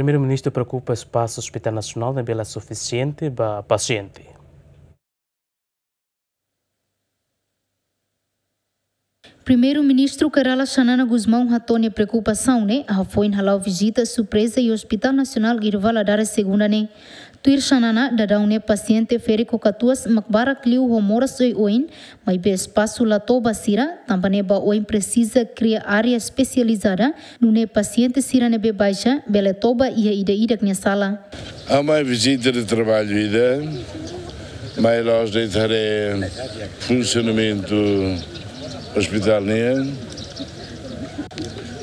Primeiro-Ministro preocupa espaço hospital nacional na bela suficiente para paciente. Primeiro-Ministro Kerala Xanana Guzmão Ratone preocupação né a foi na visita surpresa e Hospital Nacional Girvala dar segunda né Tuir Xanana dadau ne paciente feri kokatuas makbara kliu homora soi oin mai be espaço lato basira tambane ba oin precisa criar área especializada no paciente sira ne be baixa bele toba ia ida ida knya sala. Há uma visita de trabalho ida, mas nós de funcionamento hospital né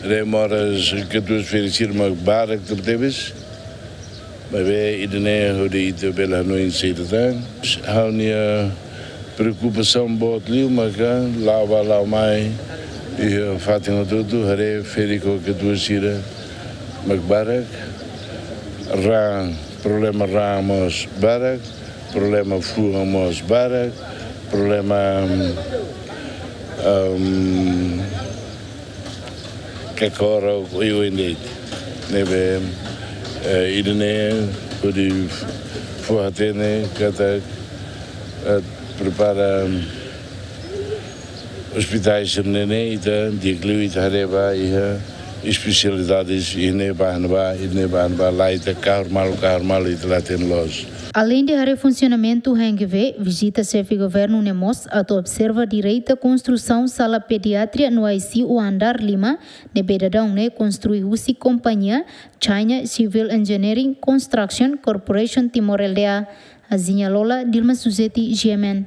remoras que tu teves mas bem idene hode itu bela no insida há uma preocupação bot liu maka lava lau mai e fatinho tudo hare ferico tu sira magbarak ra problema ramos barak problema fumamos barak problema um, que cora eu indeit nebe idene kudi fuatene kata prepara hospitais nene ita dieglu ita hareba iha especialidades e ne bahanba e ne bahanba lá ita carro mal carro mal ita lá tem loja Além de refuncionamento HENGV, visita chefe governo Nemos a observa direita construção sala pediatria no ICU Andar Lima, ne bedadão ne construir usi companhia China Civil Engineering Construction Corporation Timor-Leste. A Lola Dilma Suzeti, GMN.